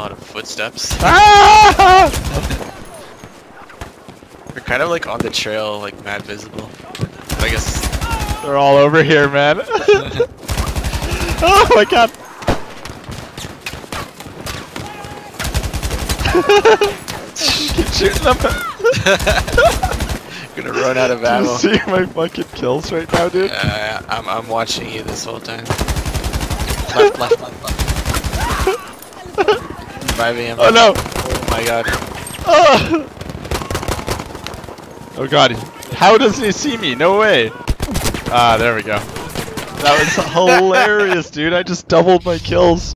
lot of footsteps. Ah! They're kind of like on the trail, like mad visible. But I guess They're all over here, man. oh my god. Keep shooting them. gonna run out of Do you ammo. see my fucking kills right now, dude? Uh, I'm I'm watching you this whole time. Left, left, left, left. Reviving him. Oh no! Oh my god. Oh! oh god, how doesn't he see me? No way! Ah, there we go. That was hilarious, dude. I just doubled my kills.